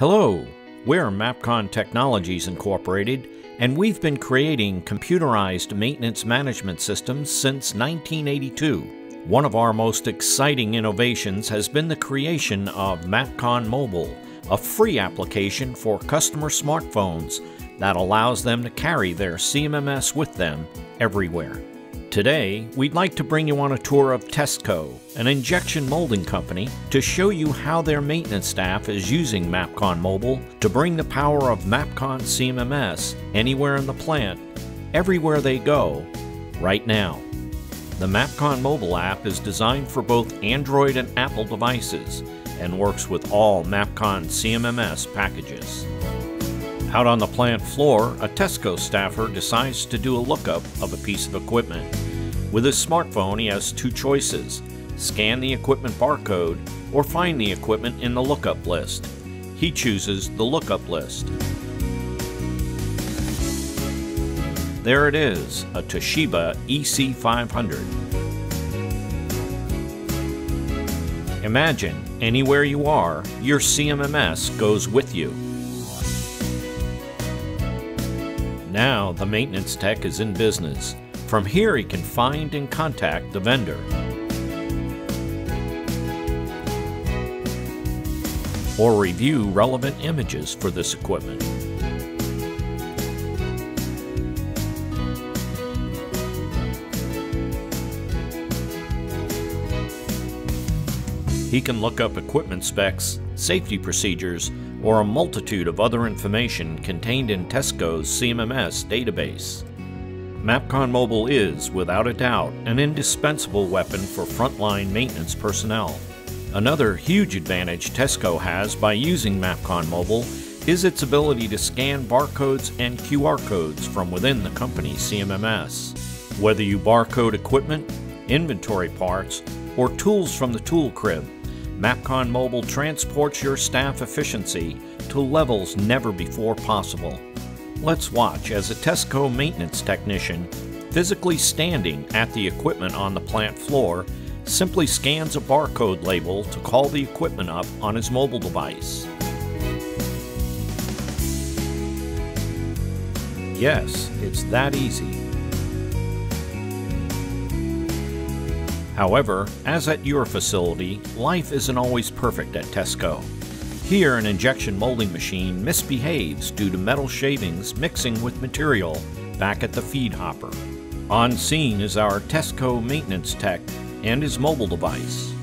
Hello, we're Mapcon Technologies Incorporated, and we've been creating computerized maintenance management systems since 1982. One of our most exciting innovations has been the creation of Mapcon Mobile, a free application for customer smartphones that allows them to carry their CMMS with them everywhere. Today, we'd like to bring you on a tour of Tesco, an injection molding company, to show you how their maintenance staff is using Mapcon Mobile to bring the power of Mapcon CMMS anywhere in the plant, everywhere they go, right now. The Mapcon mobile app is designed for both Android and Apple devices and works with all Mapcon CMMS packages. Out on the plant floor, a Tesco staffer decides to do a lookup of a piece of equipment. With his smartphone, he has two choices scan the equipment barcode or find the equipment in the lookup list. He chooses the lookup list. There it is, a Toshiba EC500. Imagine, anywhere you are, your CMMS goes with you. Now the maintenance tech is in business. From here he can find and contact the vendor. Or review relevant images for this equipment. He can look up equipment specs, safety procedures, or a multitude of other information contained in Tesco's CMMS database. Mapcon Mobile is, without a doubt, an indispensable weapon for frontline maintenance personnel. Another huge advantage Tesco has by using Mapcon Mobile is its ability to scan barcodes and QR codes from within the company's CMMS. Whether you barcode equipment, inventory parts, or tools from the tool crib, Mapcon Mobile transports your staff efficiency to levels never before possible. Let's watch as a Tesco maintenance technician, physically standing at the equipment on the plant floor, simply scans a barcode label to call the equipment up on his mobile device. Yes, it's that easy. However, as at your facility, life isn't always perfect at Tesco. Here, an injection molding machine misbehaves due to metal shavings mixing with material back at the feed hopper. On scene is our Tesco maintenance tech and his mobile device.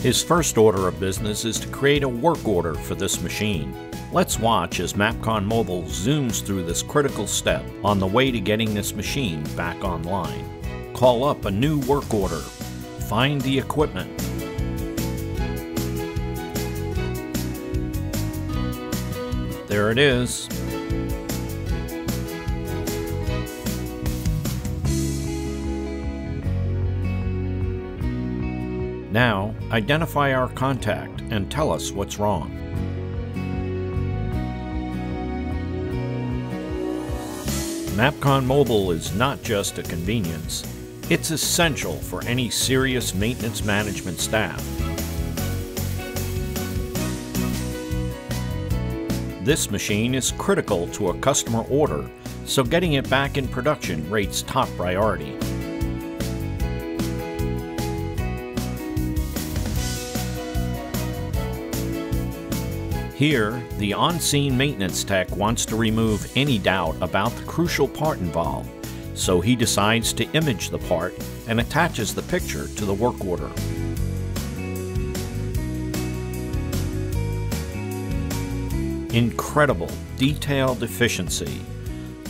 His first order of business is to create a work order for this machine. Let's watch as Mapcon Mobile zooms through this critical step on the way to getting this machine back online. Call up a new work order. Find the equipment. There it is. Now, identify our contact and tell us what's wrong. Mapcon Mobile is not just a convenience, it's essential for any serious maintenance management staff. This machine is critical to a customer order, so getting it back in production rates top priority. Here, the on-scene maintenance tech wants to remove any doubt about the crucial part involved so he decides to image the part and attaches the picture to the work order. Incredible, detailed efficiency.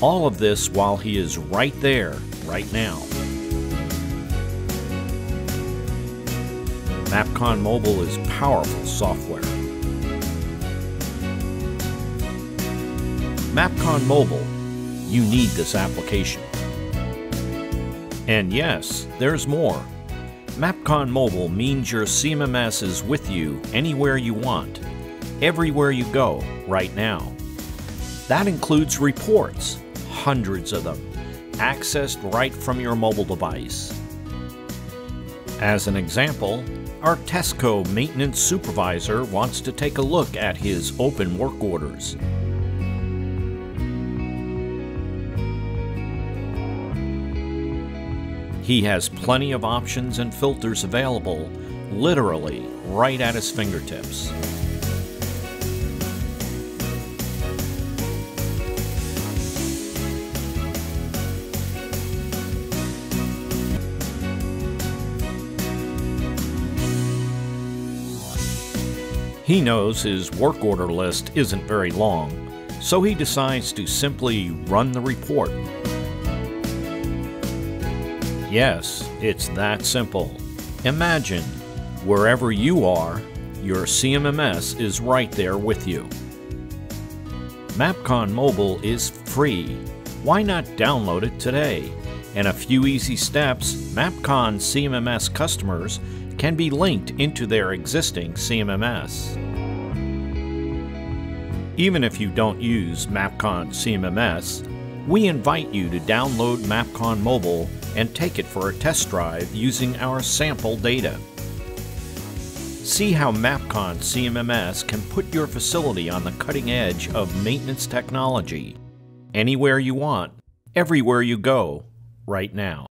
All of this while he is right there, right now. Mapcon Mobile is powerful software. Mapcon Mobile, you need this application. And yes, there's more. Mapcon Mobile means your CMMS is with you anywhere you want, everywhere you go, right now. That includes reports, hundreds of them, accessed right from your mobile device. As an example, Our Tesco maintenance supervisor wants to take a look at his open work orders. He has plenty of options and filters available, literally right at his fingertips. He knows his work order list isn't very long, so he decides to simply run the report. Yes, it's that simple. Imagine, wherever you are, your CMMS is right there with you. MapCon Mobile is free. Why not download it today? In a few easy steps, MapCon CMMS customers can be linked into their existing CMMS. Even if you don't use MapCon CMMS, we invite you to download MapCon Mobile and take it for a test drive using our sample data. See how MapCon CMMS can put your facility on the cutting edge of maintenance technology. Anywhere you want, everywhere you go, right now.